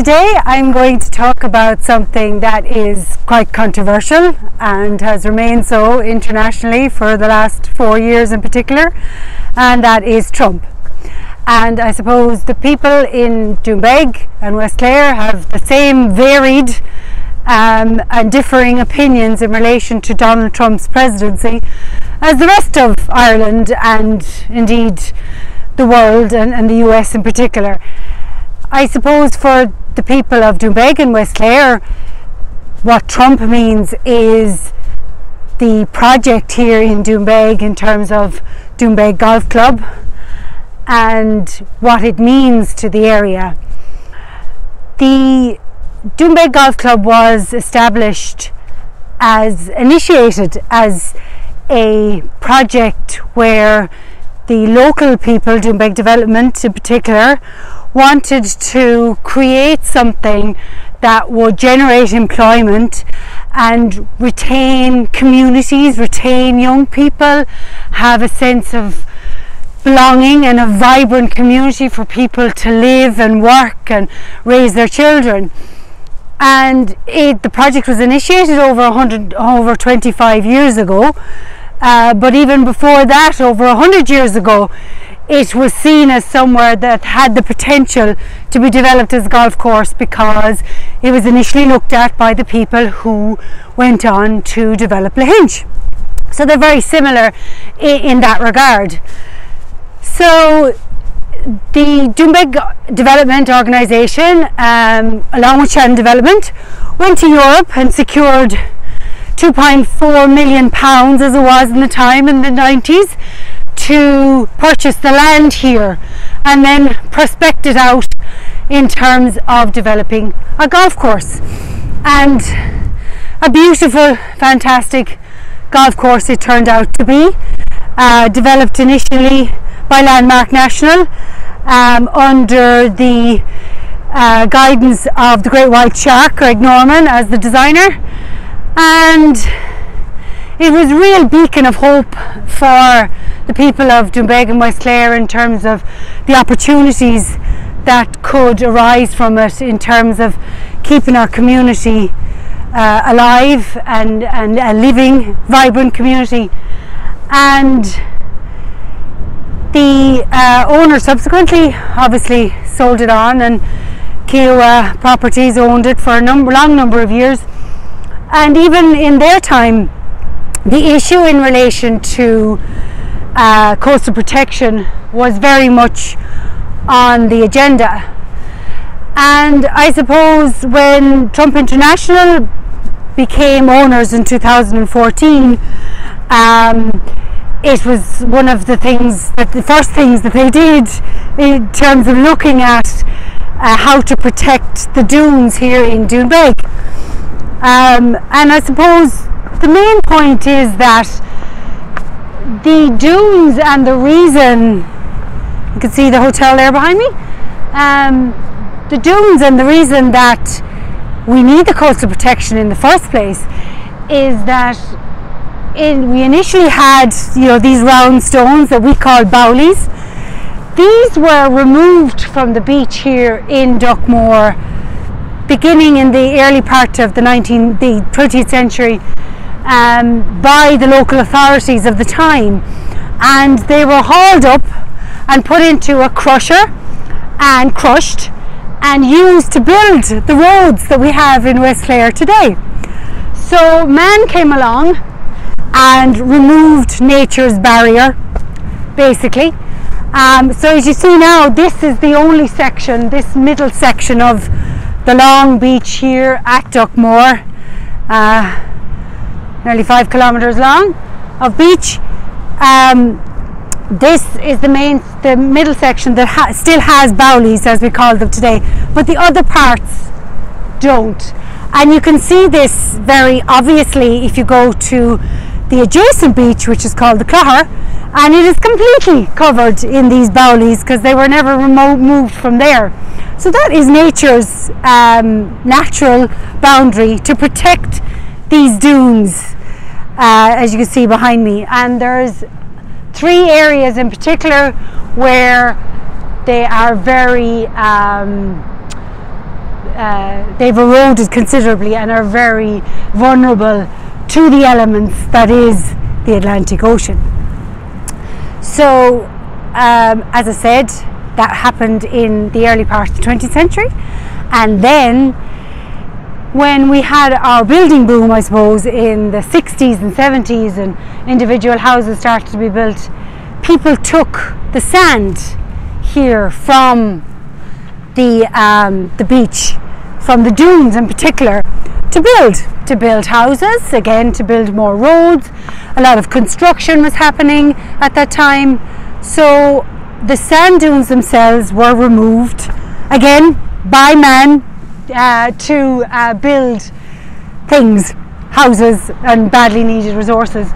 Today I'm going to talk about something that is quite controversial and has remained so internationally for the last four years in particular, and that is Trump. And I suppose the people in Doonbeg and West Clare have the same varied um, and differing opinions in relation to Donald Trump's presidency as the rest of Ireland and indeed the world and, and the US in particular. I suppose for the people of Doonbeg and West Clare, what Trump means is the project here in Doonbeg in terms of Doonbeg Golf Club and what it means to the area. The Doonbeg Golf Club was established as initiated as a project where the local people, Doonbeg Development in particular, wanted to create something that would generate employment and retain communities, retain young people, have a sense of belonging and a vibrant community for people to live and work and raise their children. And it, the project was initiated over 100, over 25 years ago, uh, but even before that, over 100 years ago, it was seen as somewhere that had the potential to be developed as a golf course because it was initially looked at by the people who went on to develop Lahinch. So they're very similar in, in that regard. So the Doonbeg Development Organisation, um, along with Shannon Development, went to Europe and secured 2.4 million pounds as it was in the time in the 90s to purchase the land here and then prospect it out in terms of developing a golf course. And a beautiful fantastic golf course it turned out to be uh, developed initially by Landmark National um, under the uh, guidance of the great white shark Greg Norman as the designer. And it was a real beacon of hope for the people of Doonbeg and West Clare in terms of the opportunities that could arise from it in terms of keeping our community uh, alive and, and a living, vibrant community. And the uh, owner subsequently obviously sold it on and Kiawah Properties owned it for a number, long number of years. And even in their time, the issue in relation to uh, coastal protection was very much on the agenda. And I suppose when Trump International became owners in 2014, um, it was one of the things that the first things that they did in terms of looking at uh, how to protect the dunes here in Doonbeg. Um, and I suppose the main point is that the dunes and the reason. You can see the hotel there behind me. Um, the dunes and the reason that we need the coastal protection in the first place is that in, we initially had you know these round stones that we call bowlies. These were removed from the beach here in Doughmore beginning in the early part of the 19th the 20th century um, by the local authorities of the time and they were hauled up and put into a crusher and crushed and used to build the roads that we have in West Clare today. So man came along and removed nature's barrier basically. Um, so as you see now this is the only section, this middle section of the long beach here at Doughmore. Uh, nearly five kilometres long of beach. Um, this is the main, the middle section that ha still has bowlies as we call them today, but the other parts don't. And you can see this very obviously if you go to the adjacent beach, which is called the Clogher, and it is completely covered in these bowlies because they were never remote moved from there. So that is nature's um, natural boundary to protect these dunes uh, as you can see behind me and there's three areas in particular where they are very um, uh, they've eroded considerably and are very vulnerable to the elements that is the Atlantic Ocean. So, um, as I said, that happened in the early part of the 20th century, and then when we had our building boom, I suppose, in the 60s and 70s, and individual houses started to be built, people took the sand here from the um, the beach, from the dunes in particular, to build to build houses again, to build more roads. A lot of construction was happening at that time, so the sand dunes themselves were removed again by man uh, to uh, build things, houses, and badly needed resources.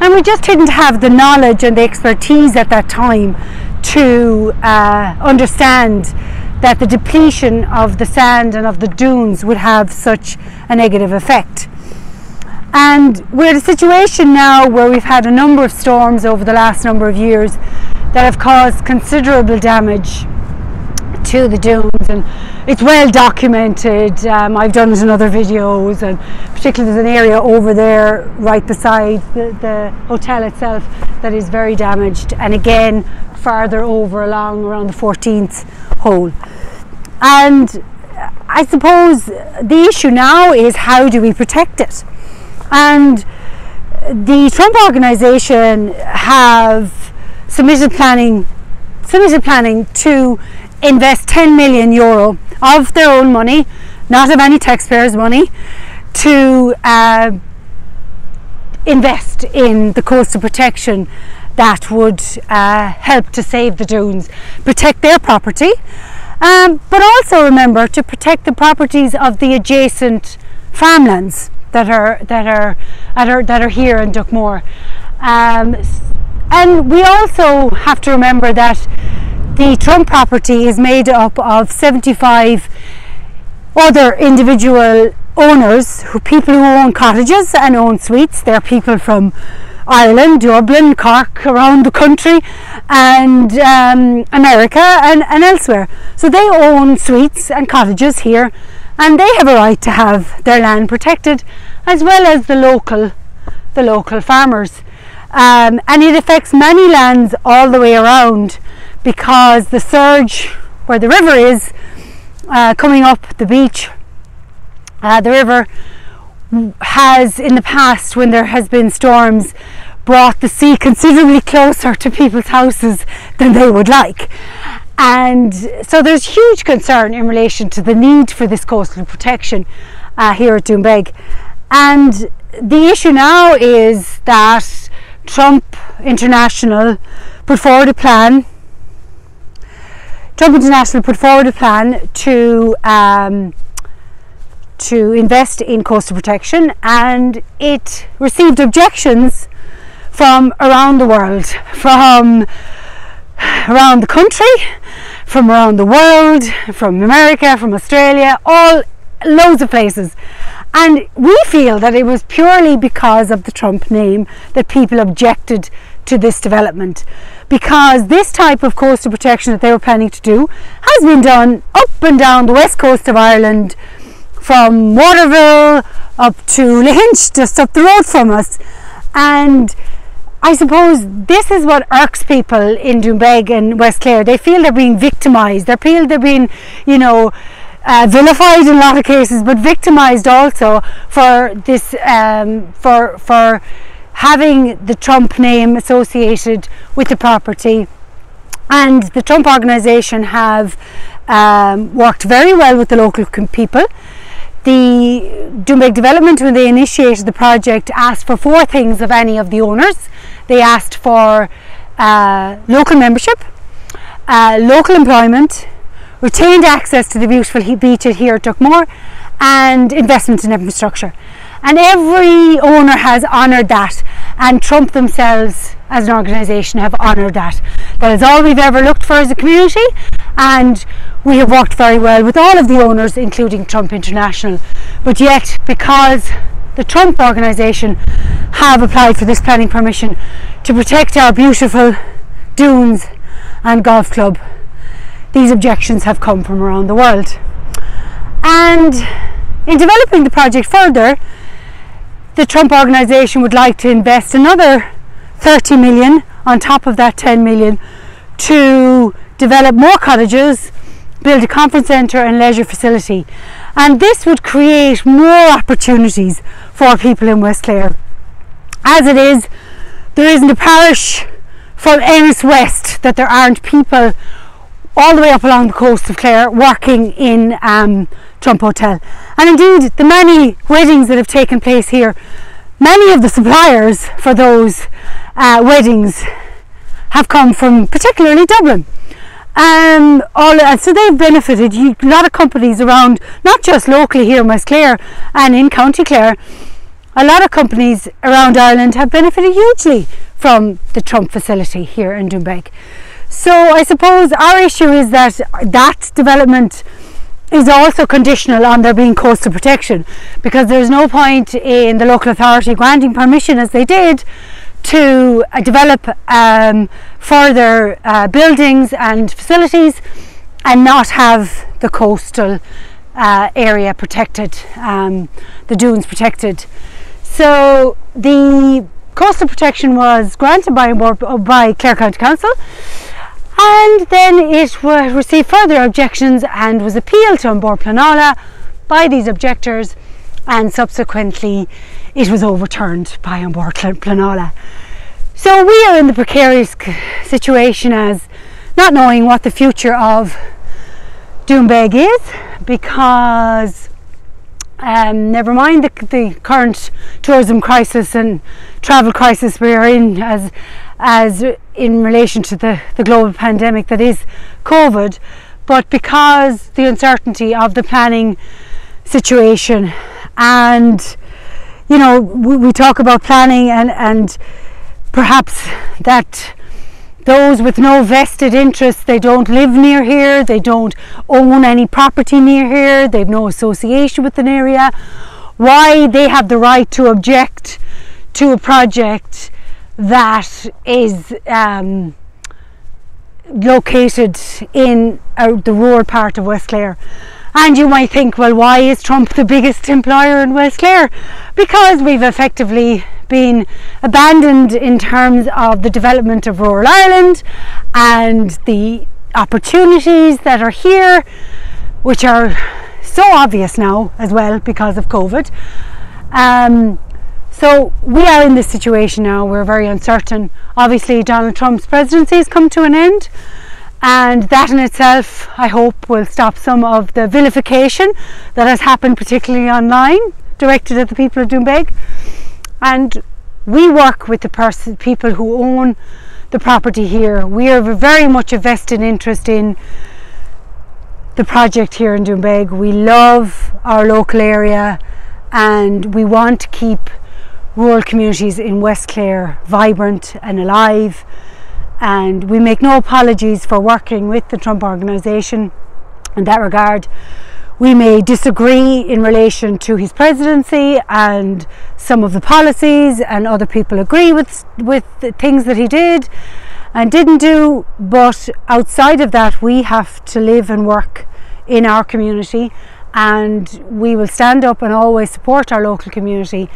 And we just didn't have the knowledge and the expertise at that time to uh, understand that the depletion of the sand and of the dunes would have such a negative effect. And we're in a situation now where we've had a number of storms over the last number of years that have caused considerable damage to the dunes and it's well documented. Um, I've done it in other videos and particularly there's an area over there right beside the, the hotel itself that is very damaged and again farther over along around the 14th hole. And I suppose the issue now is how do we protect it? And the Trump organization have submitted planning submitted planning to invest 10 million euro of their own money, not of any taxpayers' money, to uh, invest in the coastal protection that would uh, help to save the dunes, protect their property, um, but also remember to protect the properties of the adjacent farmlands that are that are that are, that are here in Doughmore. Um, and we also have to remember that the Trump property is made up of 75 other individual owners, who people who own cottages and own suites. They're people from Ireland, Dublin, Cork, around the country, and um, America and, and elsewhere. So they own suites and cottages here, and they have a right to have their land protected, as well as the local, the local farmers. Um, and it affects many lands all the way around because the surge where the river is uh, coming up the beach, uh, the river has in the past, when there has been storms, brought the sea considerably closer to people's houses than they would like. And so there's huge concern in relation to the need for this coastal protection uh, here at Doonbeg. And the issue now is that Trump International put forward a plan Trump International put forward a plan to um, to invest in coastal protection, and it received objections from around the world, from around the country, from around the world, from America, from Australia, all loads of places. And we feel that it was purely because of the Trump name that people objected to this development because this type of coastal protection that they were planning to do has been done up and down the west coast of Ireland from Waterville up to Lahinch, just up the road from us. And I suppose this is what irks people in Doonbeg and West Clare. They feel they're being victimised. They feel they're being, you know, uh, vilified in a lot of cases, but victimised also for this, um, for for having the Trump name associated with the property. And the Trump organisation have um, worked very well with the local people. The Doonbeg Development, when they initiated the project, asked for four things of any of the owners. They asked for uh, local membership, uh, local employment, retained access to the beautiful beach here at Doughmore, and investment in infrastructure. And every owner has honoured that, and Trump themselves, as an organisation, have honoured that. That is all we've ever looked for as a community, and we have worked very well with all of the owners, including Trump International. But yet, because the Trump organisation have applied for this planning permission to protect our beautiful dunes and golf club, these objections have come from around the world. And in developing the project further, the Trump organisation would like to invest another 30 million on top of that 10 million to develop more cottages, build a conference centre and leisure facility. And this would create more opportunities for people in West Clare. As it is, there isn't a parish from Ennis West that there aren't people all the way up along the coast of Clare working in um, Trump Hotel. And indeed, the many weddings that have taken place here, many of the suppliers for those uh, weddings have come from particularly Dublin. Um, all, so they've benefited. You, a lot of companies around, not just locally here in West Clare and in County Clare, a lot of companies around Ireland have benefited hugely from the Trump facility here in Doonbeg. So I suppose our issue is that that development is also conditional on there being coastal protection because there's no point in the local authority granting permission as they did to uh, develop um, further uh, buildings and facilities and not have the coastal uh, area protected, um, the dunes protected. So the coastal protection was granted by, by Clare County Council and then it received further objections and was appealed to An Bord by these objectors and subsequently it was overturned by An Bord So we are in the precarious situation as not knowing what the future of Doonbeg is because um, never mind the, the, current tourism crisis and travel crisis we are in as as in relation to the, the global pandemic that is COVID, but because the uncertainty of the planning situation and you know we, we talk about planning and and perhaps that those with no vested interest they don't live near here they don't own any property near here they've no association with an area why they have the right to object to a project that is um, located in uh, the rural part of West Clare. And you might think, well, why is Trump the biggest employer in West Clare? Because we've effectively been abandoned in terms of the development of rural Ireland and the opportunities that are here, which are so obvious now as well because of COVID. Um, so we are in this situation now. We're very uncertain. Obviously, Donald Trump's presidency has come to an end, and that in itself, I hope, will stop some of the vilification that has happened, particularly online, directed at the people of Doonbeg. And we work with the person, people who own the property here. We are very much a vested interest in the project here in Doonbeg. We love our local area and we want to keep rural communities in West Clare vibrant and alive. And we make no apologies for working with the Trump organisation in that regard. We may disagree in relation to his presidency and some of the policies, and other people agree with, with the things that he did and didn't do. But outside of that, we have to live and work in our community, and we will stand up and always support our local community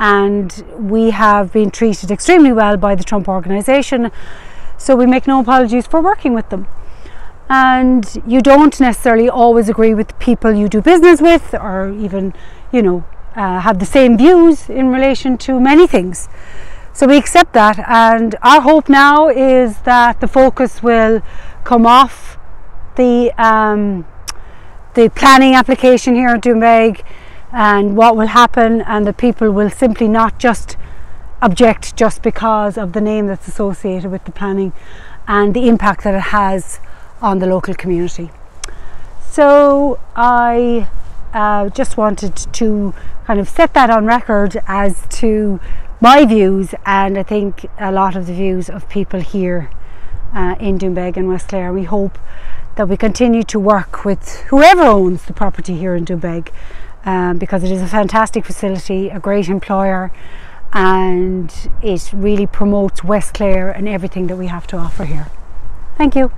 and we have been treated extremely well by the Trump organisation. So we make no apologies for working with them. And you don't necessarily always agree with people you do business with, or even, you know, uh, have the same views in relation to many things. So we accept that, and our hope now is that the focus will come off the um, the planning application here in Doonbeg and what will happen and the people will simply not just object just because of the name that's associated with the planning and the impact that it has on the local community. So I uh, just wanted to kind of set that on record as to my views and I think a lot of the views of people here uh, in Doonbeg and West Clare. We hope that we continue to work with whoever owns the property here in Doonbeg um, because it is a fantastic facility, a great employer, and it really promotes West Clare and everything that we have to offer here. Thank you.